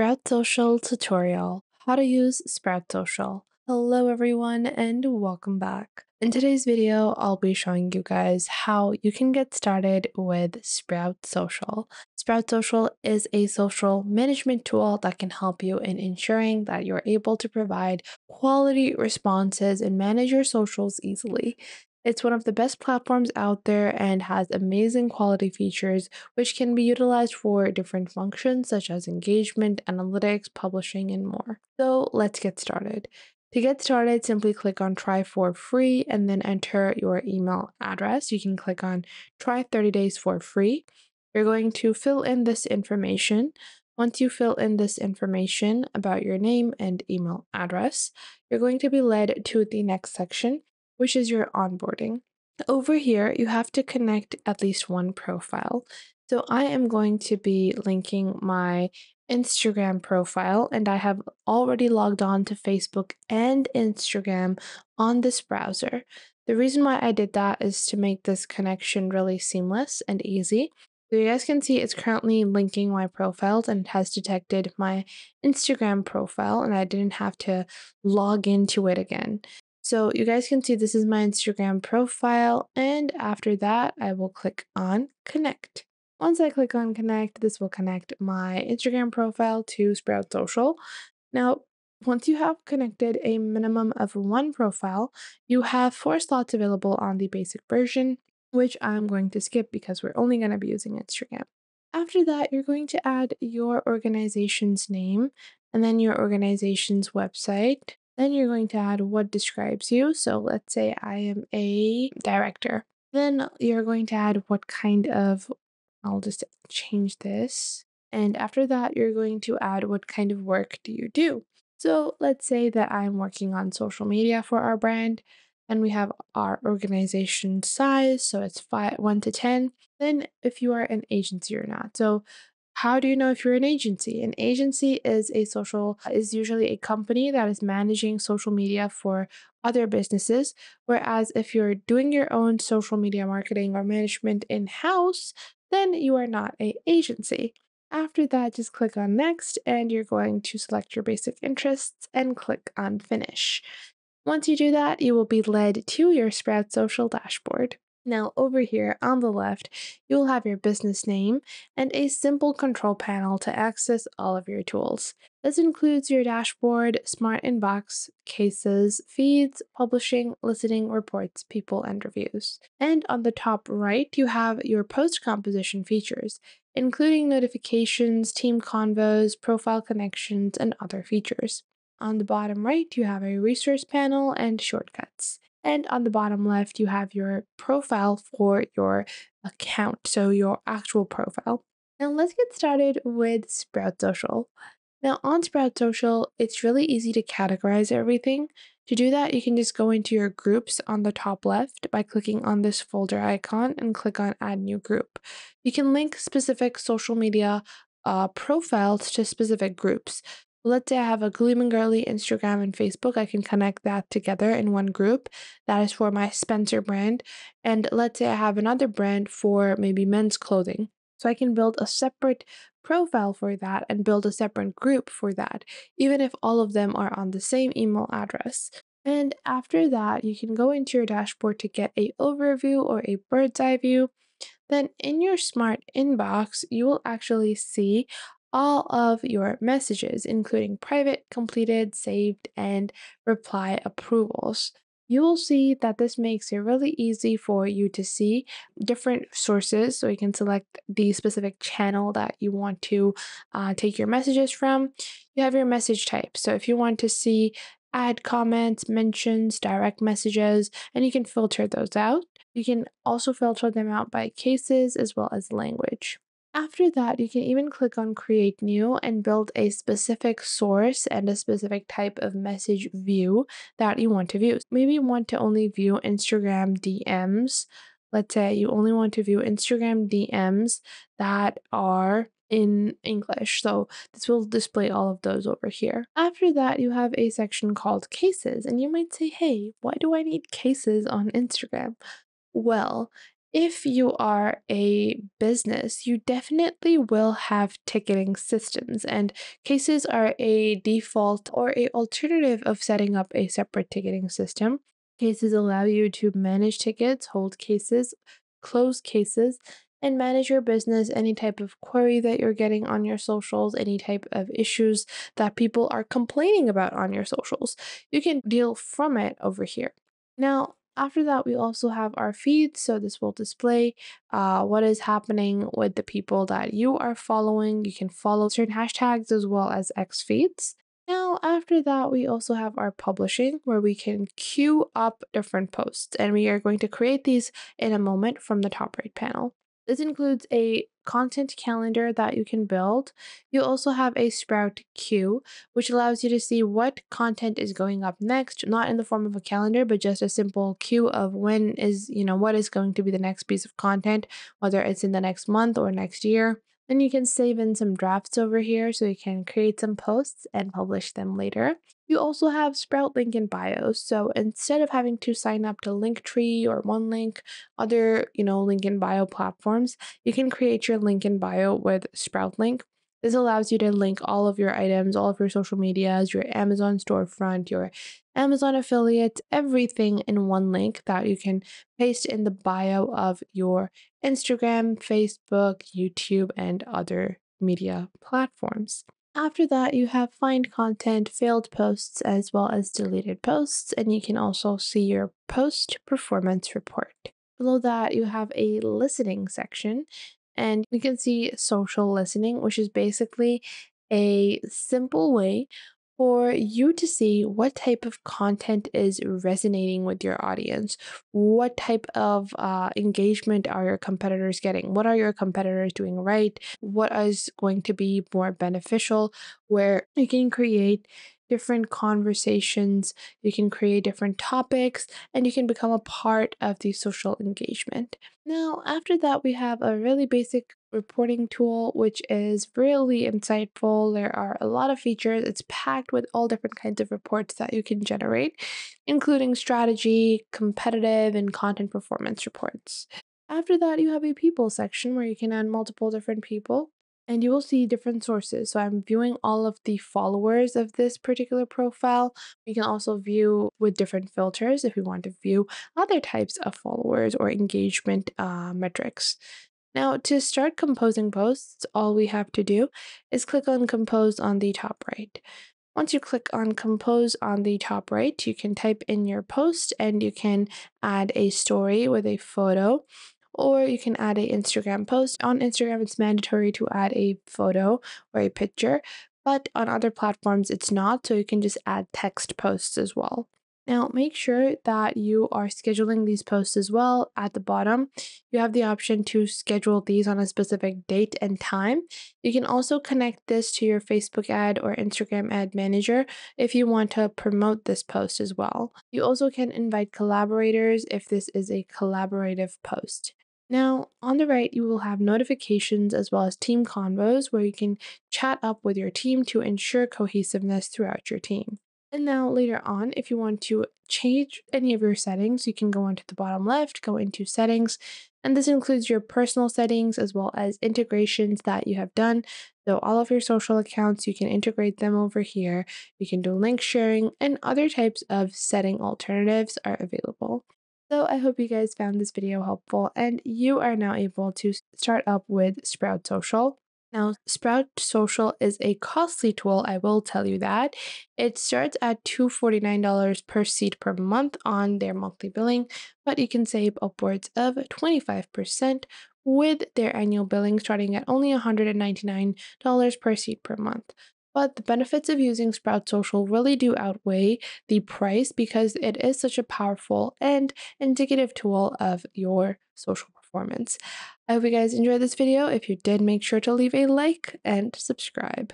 Sprout Social tutorial, how to use Sprout Social. Hello everyone and welcome back. In today's video, I'll be showing you guys how you can get started with Sprout Social. Sprout Social is a social management tool that can help you in ensuring that you're able to provide quality responses and manage your socials easily. It's one of the best platforms out there and has amazing quality features which can be utilized for different functions such as engagement, analytics, publishing, and more. So let's get started. To get started, simply click on try for free and then enter your email address. You can click on try 30 days for free. You're going to fill in this information. Once you fill in this information about your name and email address, you're going to be led to the next section which is your onboarding. Over here, you have to connect at least one profile. So I am going to be linking my Instagram profile, and I have already logged on to Facebook and Instagram on this browser. The reason why I did that is to make this connection really seamless and easy. So you guys can see it's currently linking my profiles and it has detected my Instagram profile and I didn't have to log into it again. So you guys can see this is my Instagram profile. And after that, I will click on connect. Once I click on connect, this will connect my Instagram profile to Sprout Social. Now, once you have connected a minimum of one profile, you have four slots available on the basic version, which I'm going to skip because we're only going to be using Instagram. After that, you're going to add your organization's name and then your organization's website, then you're going to add what describes you. So let's say I am a director. Then you're going to add what kind of, I'll just change this. And after that, you're going to add what kind of work do you do. So let's say that I'm working on social media for our brand and we have our organization size. So it's five, one to 10. Then if you are an agency or not. So how do you know if you're an agency? An agency is a social is usually a company that is managing social media for other businesses, whereas if you're doing your own social media marketing or management in-house, then you are not a agency. After that, just click on next and you're going to select your basic interests and click on finish. Once you do that, you will be led to your Sprout Social dashboard. Now over here on the left, you will have your business name and a simple control panel to access all of your tools. This includes your dashboard, smart inbox, cases, feeds, publishing, listening, reports, people, and reviews. And on the top right, you have your post composition features, including notifications, team convos, profile connections, and other features. On the bottom right, you have a resource panel and shortcuts. And on the bottom left, you have your profile for your account, so your actual profile. Now let's get started with Sprout Social. Now on Sprout Social, it's really easy to categorize everything. To do that, you can just go into your groups on the top left by clicking on this folder icon and click on add new group. You can link specific social media uh, profiles to specific groups. Let's say I have a Gleam Girly Instagram and Facebook. I can connect that together in one group. That is for my Spencer brand. And let's say I have another brand for maybe men's clothing. So I can build a separate profile for that and build a separate group for that, even if all of them are on the same email address. And after that, you can go into your dashboard to get a overview or a bird's eye view. Then in your smart inbox, you will actually see all of your messages, including private, completed, saved, and reply approvals. You will see that this makes it really easy for you to see different sources. So you can select the specific channel that you want to uh, take your messages from. You have your message type. So if you want to see add comments, mentions, direct messages, and you can filter those out. You can also filter them out by cases as well as language. After that, you can even click on create new and build a specific source and a specific type of message view that you want to view. Maybe you want to only view Instagram DMs. Let's say you only want to view Instagram DMs that are in English. So this will display all of those over here. After that, you have a section called cases. And you might say, hey, why do I need cases on Instagram? Well, If you are a business, you definitely will have ticketing systems, and cases are a default or a alternative of setting up a separate ticketing system. Cases allow you to manage tickets, hold cases, close cases, and manage your business, any type of query that you're getting on your socials, any type of issues that people are complaining about on your socials. You can deal from it over here. Now, after that, we also have our feeds. So this will display uh, what is happening with the people that you are following. You can follow certain hashtags as well as X feeds. Now, after that, we also have our publishing where we can queue up different posts and we are going to create these in a moment from the top right panel. This includes a content calendar that you can build. You also have a Sprout queue, which allows you to see what content is going up next, not in the form of a calendar, but just a simple queue of when is, you know, what is going to be the next piece of content, whether it's in the next month or next year. Then you can save in some drafts over here so you can create some posts and publish them later. You also have Sprout link in bio. So instead of having to sign up to Linktree or OneLink, other, you know, link in bio platforms, you can create your link in bio with Sprout link. This allows you to link all of your items, all of your social medias, your Amazon storefront, your Amazon affiliates, everything in one link that you can paste in the bio of your Instagram, Facebook, YouTube, and other media platforms. After that, you have find content, failed posts, as well as deleted posts, and you can also see your post performance report. Below that, you have a listening section, and you can see social listening, which is basically a simple way for you to see what type of content is resonating with your audience. What type of uh, engagement are your competitors getting? What are your competitors doing right? What is going to be more beneficial? Where you can create different conversations, you can create different topics, and you can become a part of the social engagement. Now, after that, we have a really basic reporting tool, which is really insightful. There are a lot of features. It's packed with all different kinds of reports that you can generate, including strategy, competitive, and content performance reports. After that, you have a people section where you can add multiple different people and you will see different sources. So I'm viewing all of the followers of this particular profile. You can also view with different filters if you want to view other types of followers or engagement uh, metrics. Now, to start composing posts, all we have to do is click on Compose on the top right. Once you click on Compose on the top right, you can type in your post and you can add a story with a photo or you can add an Instagram post. On Instagram, it's mandatory to add a photo or a picture, but on other platforms, it's not. So you can just add text posts as well. Now, make sure that you are scheduling these posts as well. At the bottom, you have the option to schedule these on a specific date and time. You can also connect this to your Facebook ad or Instagram ad manager if you want to promote this post as well. You also can invite collaborators if this is a collaborative post. Now, on the right, you will have notifications as well as team convos where you can chat up with your team to ensure cohesiveness throughout your team. And now later on, if you want to change any of your settings, you can go onto the bottom left, go into settings, and this includes your personal settings as well as integrations that you have done. So all of your social accounts, you can integrate them over here. You can do link sharing and other types of setting alternatives are available. So I hope you guys found this video helpful and you are now able to start up with Sprout Social. Now, Sprout Social is a costly tool, I will tell you that. It starts at $249 per seat per month on their monthly billing, but you can save upwards of 25% with their annual billing starting at only $199 per seat per month. But the benefits of using Sprout Social really do outweigh the price because it is such a powerful and indicative tool of your social performance. I hope you guys enjoyed this video. If you did, make sure to leave a like and subscribe.